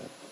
that.